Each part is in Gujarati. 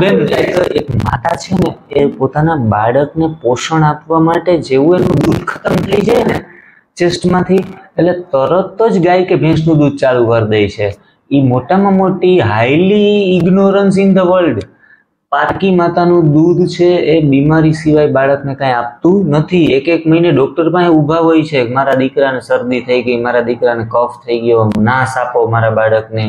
બેન એક એક માતા છે ને એ પોતાના બાળકને પોષણ આપવા માટે જેવું એનું દૂધ ખતમ થઈ જાય ને ચેસ્ટમાંથી એટલે તરત જ ગાય કે ભેંસનું દૂધ ચાલુ કરી દે છે. એ મોટામાં મોટી highly ignorance in the world પારકી માતાનું દૂધ છે એ બીમારી સિવાય બાળકને કાંઈ આપતું નથી. એક એક મહિને ડૉક્ટર પાસે ઊભા હોય છે. મારા દીકરાને શરદી થઈ ગઈ મારા દીકરાને કફ થઈ ગયો નાશ આપો મારા બાળકને.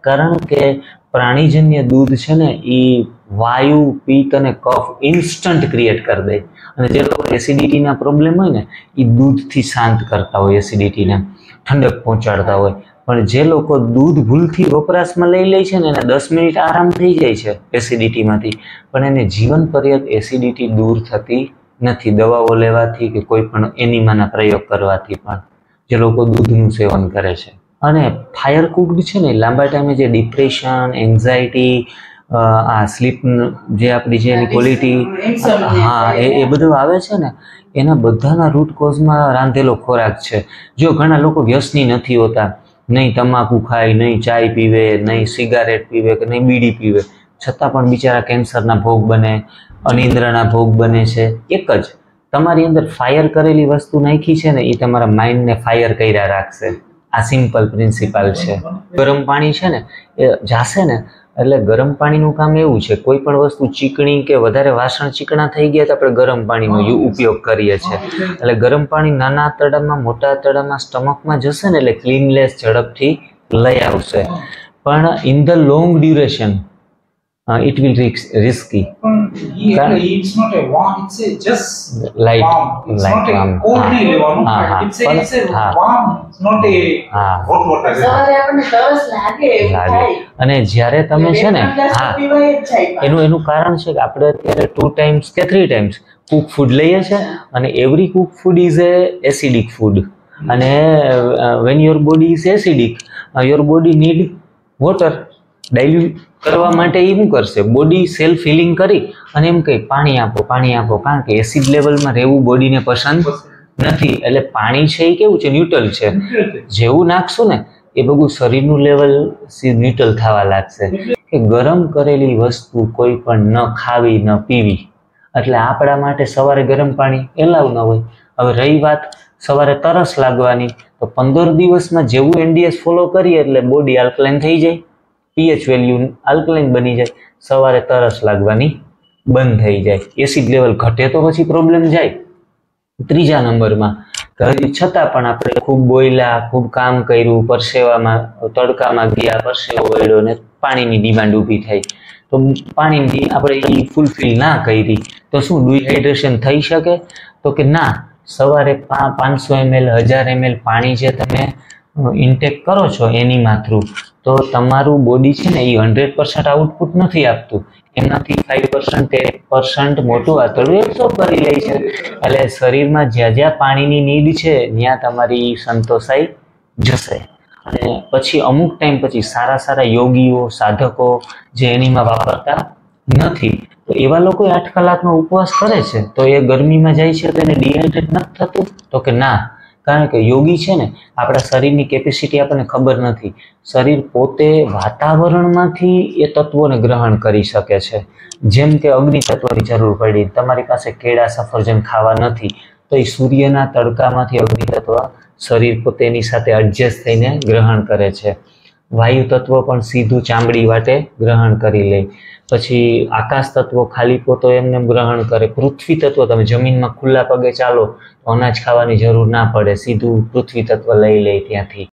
કારણ કે પ્રાણીજન્ય દૂધ છે ને એ વાયુ, પિત્ત અને કફ ઇન્સ્ટન્ટ ક્રિએટ કરી દે. અને જે લોકો એસિડિટીના પ્રોબ્લેમ હોય ને એ દૂધથી શાંત કરતા હોય એસિડિટીને ઠંડક પહોંચાડતા હોય. પણ જે લોકો દૂધ ભૂલથી વપરાશમાં લઈ લે છે ને, એને દસ મિનિટ આરામ થઈ જાય છે એસિડિટીમાંથી પણ એને જીવન પર્યંત એસિડિટી દૂર થતી નથી. દવાઓ લેવાથી કે કોઈ પણ એનિમાના પ્રયોગ કરવાથી પણ જે લોકો દૂધનું સેવન કરે છે. અને ફાયર કુકડ છે ને લાંબા ટાઈમે જે ડિપ્રેશન એન્ઝાયટી આ સ્લીપ જે આપણી જે એની ક્વોલિટી હા એ એ બધું આવે છે ને એના બધાના રૂટ કોઝમાં રાંધેલો ખોરાક છે. જો ઘણા લોકો વ્યસની નથી હોતા નહીં તમાકુ ખાય નહીં ચાય પીવે નહીં સિગારેટ પીવે કે નહીં બીડી પીવે છતાં પણ બિચારા કેન્સરના ભોગ બને અનિદ્રાના ભોગ બને છે એક જ. તમારી અંદર ફાયર કરેલી વસ્તુ નાખી છે ને એ તમારા માઇન્ડને ફાયર કર્યા રાખશે. આ સિમ્પલ પ્રિન્સિપાલ છે. ગરમ પાણી છે ને એ જાશે ને એટલે ગરમ પાણીનું કામ એવું છે કોઈ પણ વસ્તુ ચીકણી કે વધારે વાસણ ચીકણા થઈ ગયા તો આપણે ગરમ પાણીનો ઉપયોગ કરીએ છીએ. એટલે ગરમ પાણી નાના આંતરડામાં મોટા આંતરડામાં સ્ટમકમાં જશે ને એટલે ક્લીનલેસ ઝડપથી લઈ આવશે. પણ in the long duration it will risky પણ એ એટલે it's not a warm, it's a just Light- warm. It's light not a cold ah, હા. warm. હા, હા. It's a, it's a હા. warm. It's not a હા hot water. લાગે અને જ્યારે તમે છે ને હા. એનું એનું કારણ છે કે આપણે અત્યારે ટુ ટાઈમ્સ કે થ્રી ટાઈમ્સ કુક ફૂડ લઈએ છીએ અને every cook food is a acidic food અને when your body is acidic your body need water dilute કરવા માટે એ શું કરશે? બોડી સેલ્ફ હિલિંગ કરી અને એમ કહે, પાણી આપો પાણી આપો. કારણ કે એસિડ લેવલમાં રહેવું બોડીને પસંદ નથી. એટલે પાણી છે એ કેવું છે? ન્યુટ્રલ છે. જેવું નાખશું ને, એ બધું શરીરનું લેવલ ન્યુટ્રલ થવા લાગશે. કે ગરમ કરેલી વસ્તુ કોઈ પણ ન ખાવી, ન પીવી. એટલે આપણા માટે સવારે ગરમ પાણી એલાવ ન હોય. હવે રહી વાત સવારે તરસ લાગવાની, તો પંદર દિવસમાં જેવું એનડીએસ ફોલો કરીએ એટલે બોડી આલ્કલાઇન થઈ જાય. પીએચ વેલ્યુ આલ્કલાઇન બની જાય, સવારે તરસ લાગવાની બંધ થઈ જાય. એસિડ લેવલ ઘટે તો પછી પ્રોબ્લેમ જાય. ત્રીજા નંબરમાં છતાં પણ આપણે ખૂબ બોયલા ખૂબ કામ કર્યું, પરસેવામાં, તડકામાં ગયા, પરસેવો વળ્યો ને પાણીની ડિમાન્ડ ઊભી થઈ. તો પાણીની આપણે એ ફૂલફિલ ના કરી, તો શું ડિહાઇડ્રેશન થઈ શકે? તો કે ના, સવારે પાંચસો એમએલ હજાર એમએલ પાણી જે તમે ઇન્ટેક કરો છો એની થ્રુ તો તમારું બોડી છે ને એ હંડ્રેડ પર્સન્ટ આઉટપુટ નથી આપતું. એનાથી ફાઈવ પર્સન્ટ ટેન પર્સન્ટ મોટું આતરડું એબ્સોર્બ કરી લે છે. એટલે શરીરમાં જ્યાં જ્યાં પાણીની નીડ છે, ત્યાં તમારી સંતોષાઈ જશે. અને પછી અમુક ટાઈમ પછી સારા સારા યોગીઓ, સાધકો જે એનીમાં વાપરતા નથી. તો એવા લોકો આઠ કલાકનો ઉપવાસ કરે છે, તો એ ગરમીમાં જાય છે, તો એને ડિહાઇડ્રેટ નથી થતું? તો કે ના કારણ કે યોગી છે ને, આપણા શરીરની કેપેસિટી આપણને ખબર નથી. શરીર પોતે વાતાવરણમાંથી એ તત્વોને ગ્રહણ કરી શકે છે. જેમ કે અગ્નિ તત્વની જરૂર પડી, તમારી પાસે કેળા, સફરજન ખાવા નથી, તો એ સૂર્યના તડકામાંથી અગ્નિ તત્વ શરીર પોતેની સાથે એડજસ્ટ થઈને ગ્રહણ કરે છે. વાયુ તત્વ પણ સીધું ચામડી વાટે ગ્રહણ કરી લે. પછી આકાશ તત્વ ખાલી પોતો એમને એમ ગ્રહણ કરે. પૃથ્વી તત્વ તમે જમીનમાં ખુલ્લા પગે ચાલો તો અનાજ ખાવાની જરૂર ના પડે. સીધું પૃથ્વી તત્વ લઈ લે ત્યાંથી.